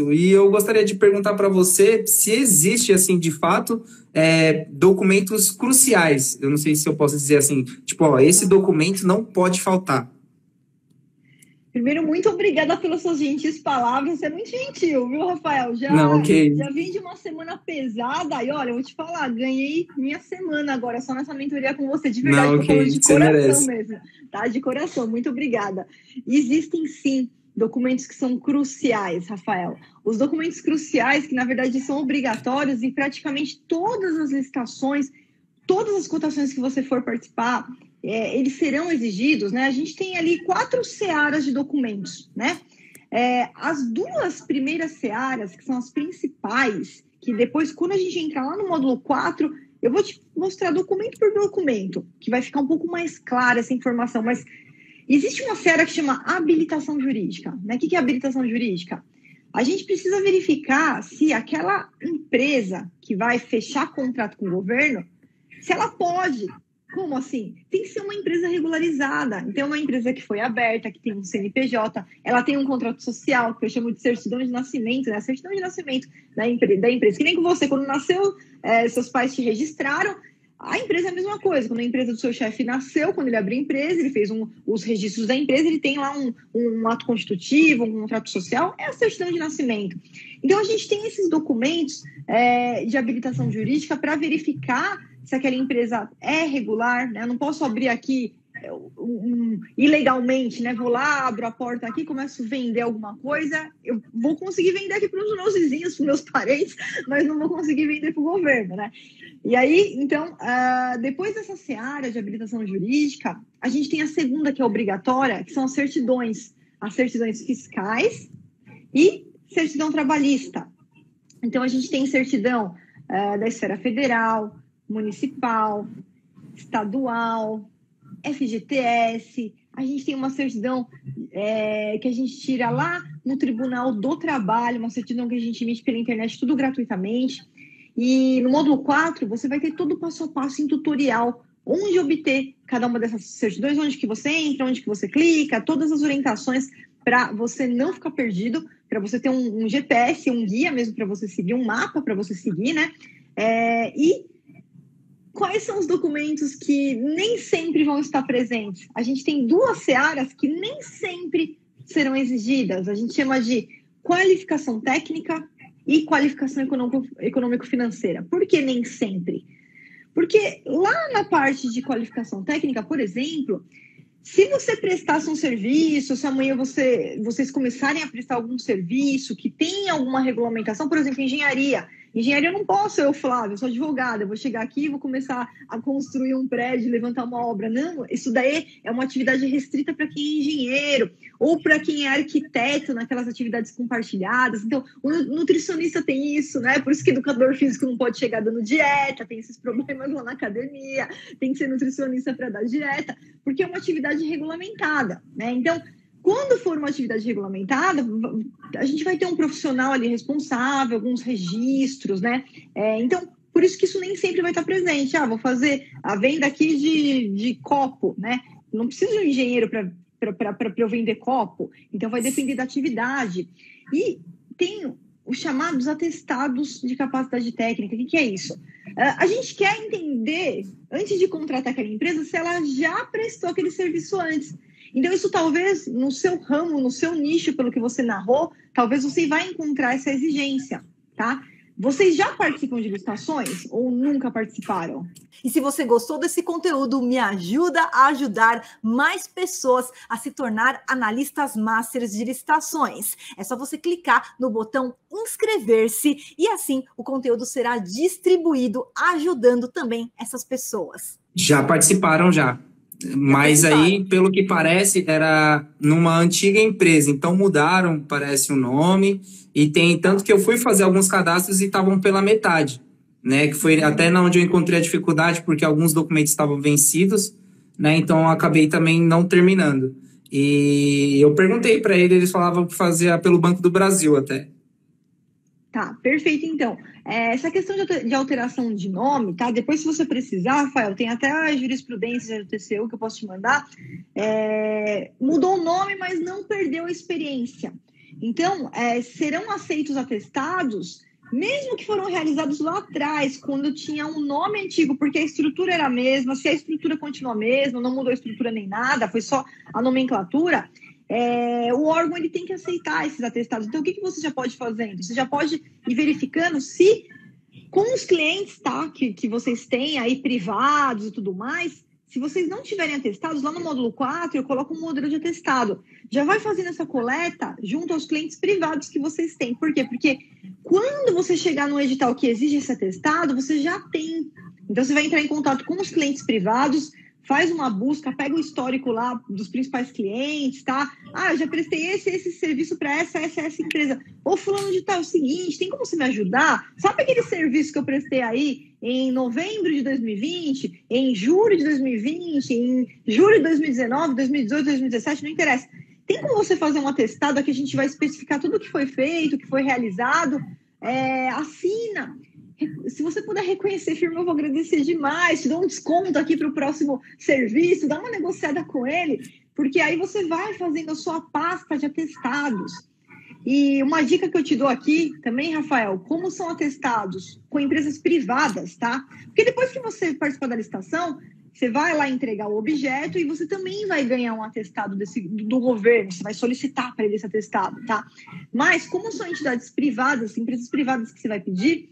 E eu gostaria de perguntar para você se existe, assim, de fato, é, documentos cruciais. Eu não sei se eu posso dizer assim, tipo, ó, esse documento não pode faltar. Primeiro, muito obrigada pelas suas gentis palavras. Você é muito gentil, viu, Rafael? Já, Não, okay. já vim de uma semana pesada e olha, eu vou te falar, ganhei minha semana agora só nessa mentoria com você. De verdade, Não, okay. de coração merece. mesmo. Tá? De coração, muito obrigada. Existem sim documentos que são cruciais, Rafael. Os documentos cruciais, que na verdade são obrigatórios em praticamente todas as licitações, todas as cotações que você for participar, é, eles serão exigidos, né? A gente tem ali quatro searas de documentos, né? É, as duas primeiras searas, que são as principais, que depois, quando a gente entrar lá no módulo 4, eu vou te mostrar documento por documento, que vai ficar um pouco mais clara essa informação, mas existe uma seara que chama habilitação jurídica. Né? O que é habilitação jurídica? A gente precisa verificar se aquela empresa que vai fechar contrato com o governo, se ela pode como assim? Tem que ser uma empresa regularizada. Então, é uma empresa que foi aberta, que tem um CNPJ, ela tem um contrato social, que eu chamo de certidão de nascimento, né? Certidão de nascimento da, empre da empresa. Que nem com você, quando nasceu, é, seus pais te registraram. A empresa é a mesma coisa. Quando a empresa do seu chefe nasceu, quando ele abriu a empresa, ele fez um, os registros da empresa, ele tem lá um, um ato constitutivo, um contrato social, é a certidão de nascimento. Então, a gente tem esses documentos é, de habilitação jurídica para verificar se aquela empresa é regular, né? Eu não posso abrir aqui um, ilegalmente, né? Vou lá, abro a porta aqui, começo a vender alguma coisa, eu vou conseguir vender aqui para os meus vizinhos, para os meus parentes, mas não vou conseguir vender para o governo, né? E aí, então, uh, depois dessa seara de habilitação jurídica, a gente tem a segunda que é obrigatória, que são as certidões, as certidões fiscais e certidão trabalhista. Então, a gente tem certidão uh, da esfera federal, municipal, estadual, FGTS. A gente tem uma certidão é, que a gente tira lá no Tribunal do Trabalho, uma certidão que a gente emite pela internet, tudo gratuitamente. E no módulo 4, você vai ter todo o passo a passo em tutorial, onde obter cada uma dessas certidões, onde que você entra, onde que você clica, todas as orientações para você não ficar perdido, para você ter um, um, GPS, um guia mesmo para você seguir, um mapa para você seguir, né? É, e quais são os documentos que nem sempre vão estar presentes? A gente tem duas searas que nem sempre serão exigidas. A gente chama de qualificação técnica e qualificação econômico-financeira. Por que nem sempre? Porque lá na parte de qualificação técnica, por exemplo, se você prestasse um serviço, se amanhã você, vocês começarem a prestar algum serviço que tem alguma regulamentação, por exemplo, engenharia, Engenharia eu não posso, eu, Flávio, eu sou advogada, eu vou chegar aqui e vou começar a construir um prédio, levantar uma obra. Não, isso daí é uma atividade restrita para quem é engenheiro ou para quem é arquiteto naquelas atividades compartilhadas. Então, o nutricionista tem isso, né? Por isso que educador físico não pode chegar dando dieta, tem esses problemas lá na academia, tem que ser nutricionista para dar dieta, porque é uma atividade regulamentada, né? Então, quando for uma atividade regulamentada, a gente vai ter um profissional ali responsável, alguns registros, né? É, então, por isso que isso nem sempre vai estar presente. Ah, vou fazer a venda aqui de, de copo, né? Não preciso de um engenheiro para eu vender copo. Então, vai depender da atividade. E tem os chamados atestados de capacidade técnica. O que, que é isso? Uh, a gente quer entender, antes de contratar aquela empresa, se ela já prestou aquele serviço antes. Então, isso talvez no seu ramo, no seu nicho, pelo que você narrou, talvez você vai encontrar essa exigência, tá? Vocês já participam de licitações ou nunca participaram? E se você gostou desse conteúdo, me ajuda a ajudar mais pessoas a se tornar analistas masters de licitações. É só você clicar no botão inscrever-se e assim o conteúdo será distribuído, ajudando também essas pessoas. Já participaram já. Mas aí, pelo que parece, era numa antiga empresa, então mudaram, parece o nome, e tem tanto que eu fui fazer alguns cadastros e estavam pela metade, né? Que foi até na onde eu encontrei a dificuldade, porque alguns documentos estavam vencidos, né? Então acabei também não terminando. E eu perguntei para ele, eles falavam que fazia pelo Banco do Brasil até. Tá, perfeito. Então, é, essa questão de alteração de nome, tá? Depois, se você precisar, Rafael, tem até a jurisprudência do TCU que eu posso te mandar. É, mudou o nome, mas não perdeu a experiência. Então, é, serão aceitos atestados, mesmo que foram realizados lá atrás, quando tinha um nome antigo, porque a estrutura era a mesma, se a estrutura continua a mesma, não mudou a estrutura nem nada, foi só a nomenclatura, é, o órgão ele tem que aceitar esses atestados. Então, o que, que você já pode fazendo? Você já pode ir verificando se, com os clientes tá, que, que vocês têm aí privados e tudo mais, se vocês não tiverem atestados, lá no módulo 4, eu coloco um modelo de atestado. Já vai fazendo essa coleta junto aos clientes privados que vocês têm. Por quê? Porque quando você chegar no edital que exige esse atestado, você já tem. Então, você vai entrar em contato com os clientes privados, faz uma busca, pega o histórico lá dos principais clientes, tá? Ah, já prestei esse esse serviço para essa, essa, essa empresa. Ô, fulano de tal, é o seguinte, tem como você me ajudar? Sabe aquele serviço que eu prestei aí em novembro de 2020, em julho de 2020, em julho de 2019, 2018, 2017, não interessa. Tem como você fazer um atestado que a gente vai especificar tudo o que foi feito, o que foi realizado? É, assina se você puder reconhecer firme, eu vou agradecer demais. Te dou um desconto aqui para o próximo serviço, dá uma negociada com ele, porque aí você vai fazendo a sua pasta de atestados. E uma dica que eu te dou aqui também, Rafael, como são atestados com empresas privadas, tá? Porque depois que você participar da licitação, você vai lá entregar o objeto e você também vai ganhar um atestado desse, do governo, você vai solicitar para ele esse atestado, tá? Mas, como são entidades privadas, empresas privadas que você vai pedir,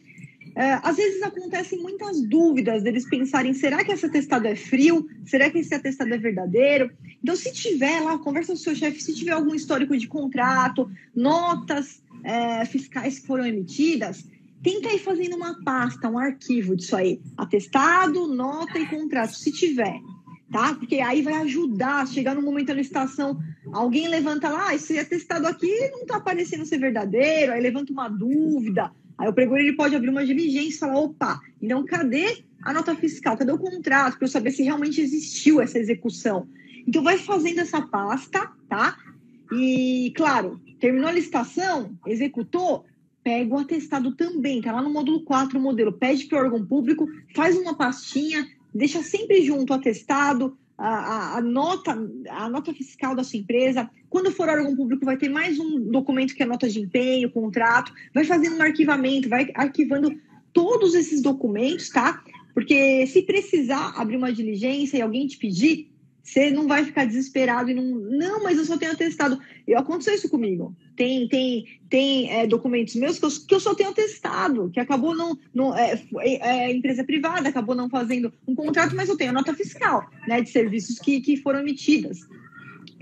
é, às vezes acontecem muitas dúvidas deles pensarem: será que esse atestado é frio? Será que esse atestado é verdadeiro? Então, se tiver lá, conversa com o seu chefe, se tiver algum histórico de contrato, notas é, fiscais que foram emitidas, tenta ir fazendo uma pasta, um arquivo disso aí: atestado, nota e contrato, se tiver. Tá? Porque aí vai ajudar, chegar no momento da licitação, alguém levanta lá, ah, esse atestado aqui não está parecendo ser verdadeiro, aí levanta uma dúvida, Aí o pregão ele pode abrir uma diligência e falar, opa, então cadê a nota fiscal? Cadê o contrato? Para eu saber se realmente existiu essa execução. Então vai fazendo essa pasta, tá? E, claro, terminou a licitação, executou, pega o atestado também, tá lá no módulo 4 o modelo, pede para o órgão público, faz uma pastinha, deixa sempre junto o atestado, a, a, nota, a nota fiscal da sua empresa. Quando for órgão público, vai ter mais um documento que é nota de empenho, contrato, vai fazendo um arquivamento, vai arquivando todos esses documentos, tá? Porque se precisar abrir uma diligência e alguém te pedir, você não vai ficar desesperado e não. Não, mas eu só tenho atestado. Eu, aconteceu isso comigo. Tem, tem, tem é, documentos meus que eu, que eu só tenho atestado, que acabou não. não é, é, é, empresa privada, acabou não fazendo um contrato, mas eu tenho nota fiscal né, de serviços que, que foram emitidas.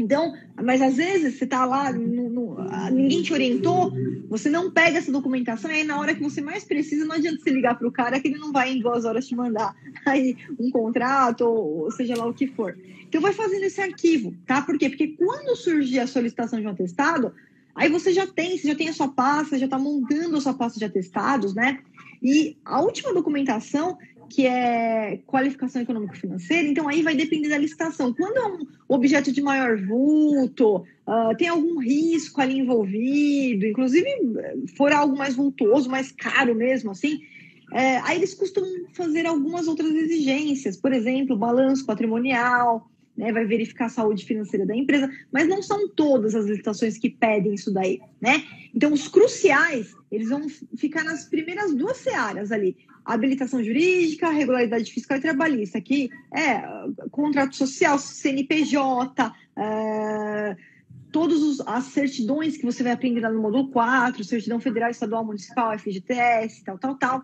Então, mas às vezes você está lá, no, no, ninguém te orientou, você não pega essa documentação, e aí na hora que você mais precisa, não adianta você ligar para o cara que ele não vai em duas horas te mandar aí um contrato, ou seja lá o que for. Então vai fazendo esse arquivo, tá? Por quê? Porque quando surgir a solicitação de um atestado, aí você já tem, você já tem a sua pasta, já está montando a sua pasta de atestados, né? E a última documentação que é qualificação econômico-financeira, então aí vai depender da licitação. Quando é um objeto de maior vulto, uh, tem algum risco ali envolvido, inclusive for algo mais vultuoso, mais caro mesmo, assim, é, aí eles costumam fazer algumas outras exigências, por exemplo, balanço patrimonial, né, vai verificar a saúde financeira da empresa, mas não são todas as licitações que pedem isso daí, né? Então, os cruciais, eles vão ficar nas primeiras duas searas ali, habilitação jurídica, regularidade fiscal e trabalhista, aqui é contrato social, CNPJ, é, todas as certidões que você vai aprender lá no módulo 4, certidão federal, estadual, municipal, FGTS, tal, tal, tal.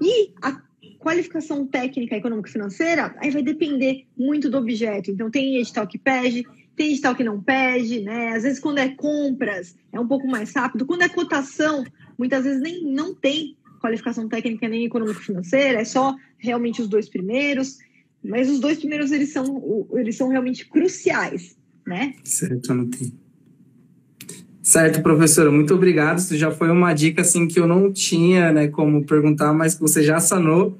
E a qualificação técnica econômica financeira, aí vai depender muito do objeto. Então, tem edital que pede, tem edital que não pede, né? Às vezes, quando é compras, é um pouco mais rápido. Quando é cotação, muitas vezes nem não tem qualificação técnica nem econômico-financeira, é só realmente os dois primeiros. Mas os dois primeiros, eles são, eles são realmente cruciais, né? Certo, anotei. Certo, professora, muito obrigado. Isso já foi uma dica assim que eu não tinha, né, como perguntar, mas que você já sanou.